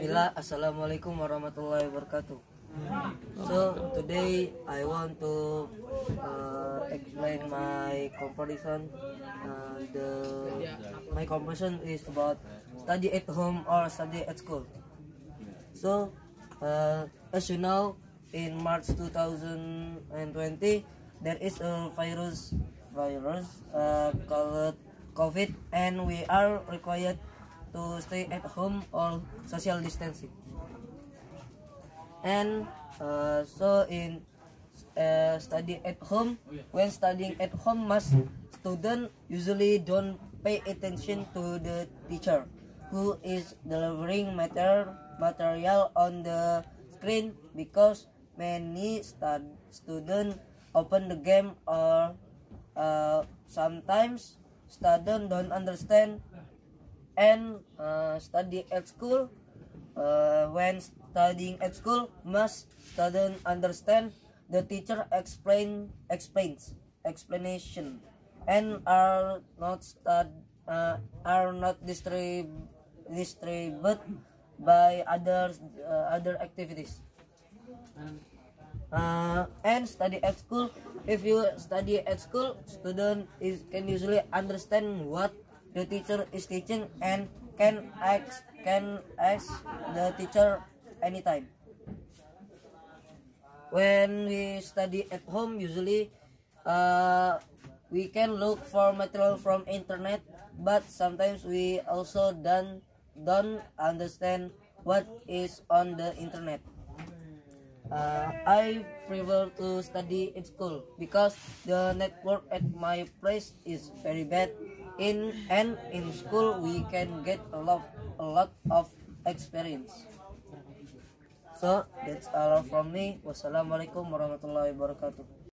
Bismillah, Assalamualaikum warahmatullahi wabarakatuh. So today I want to uh, explain my comparison. Uh, the my comparison is about study at home or study at school. So uh, as you know, in March 2020 there is a virus virus uh, called COVID, and we are required to stay at home or social distancing. And uh, so in uh, study at home when studying at home most student usually don't pay attention to the teacher who is delivering mater material on the screen because many stud student open the game or uh, sometimes student don't understand and uh, study at school. Uh, when studying at school must student understand the teacher explain explains explanation and are not stud, uh, are not distrib distributed by others uh, other activities. Uh, and study at school. If you study at school student is can usually understand what the teacher is teaching and can ask can ask the teacher anytime. When we study at home usually uh, we can look for material from internet but sometimes we also don't don't understand what is on the internet. Uh, I prefer to study in school because the network at my place is very bad in and in school we can get a lot a lot of experience. So that's all from me. Wassalamualaikum warahmatullahi wabarakatuh